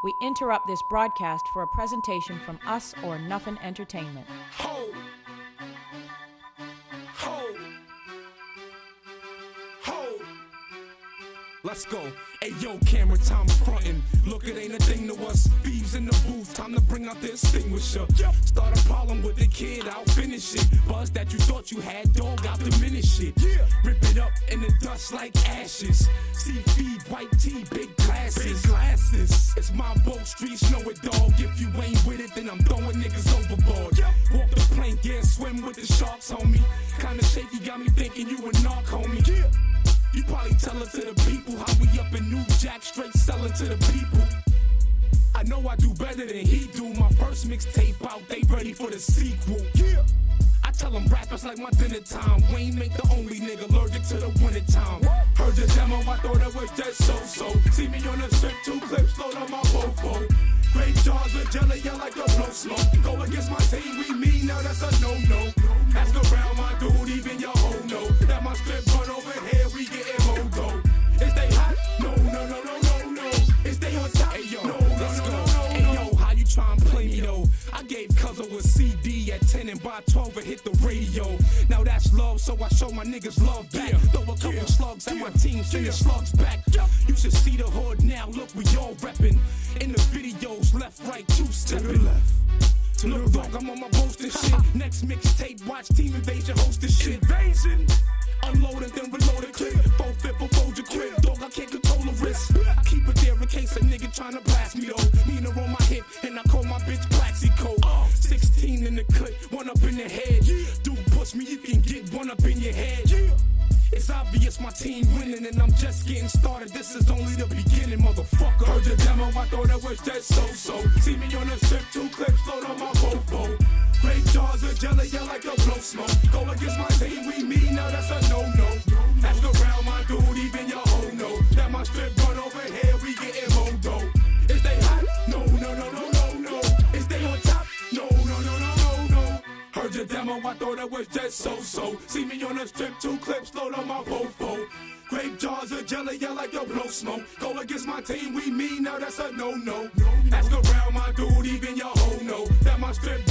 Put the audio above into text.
We interrupt this broadcast for a presentation from us or Nuffin Entertainment. Ho! Ho! Ho! Let's go. Hey yo, camera time frontin'. Look, it ain't a thing to us. Time to bring out the extinguisher. Start a problem with the kid, I'll finish it. Buzz that you thought you had, dog, I'll diminish it. Rip it up in the dust like ashes. See feed, white tee, big glasses. Big glasses. It's my boat, streets know it, dog. If you ain't with it, then I'm throwing niggas overboard. Walk the plank, yeah, swim with the sharks, homie. Kinda shaky, got me thinking you a narc, homie. You probably tell it to the people how we up in New Jack, straight selling to the people. I know I do better than he do. My first mixtape out, they ready for the sequel. Yeah. I tell them rappers like my dinner time. Wayne ain't the only nigga allergic to the winter time. Heard your oh, demo, I thought it was just so-so. See me on the strip, two clips, load on my fofo. Great jars of jelly, I like to blow smoke. Go against my team, we mean now that's a no-no. Ask around my dude, even your at 10 and by 12 it hit the radio. Now that's love, so I show my niggas love back. Throw a couple slugs at my team, send the slugs back. You should see the hood now, look, we all reppin'. In the videos, left, right, two steppin'. left. Look, dog, I'm on my boasting shit. Next mixtape, watch Team Invasion host this shit. Invasion! Unload and then reload it quick. Four fit for fold your quick. Up in the head. Dude, push me, you can get one up in your head. It's obvious my team winning and I'm just getting started. This is only the beginning, motherfucker. Heard your demo, I thought it was just so-so. See me on the strip, two clips, load on my fofo. Great jars of jelly, yeah, like a blow smoke. Go against my team, we Heard your demo, I thought it was just so-so. See me on the strip, two clips, load on my fofo. Grape jars of jelly, yeah, like your blow smoke. Go against my team, we mean now that's a no-no. Ask around my dude, even your hoe know. That my strip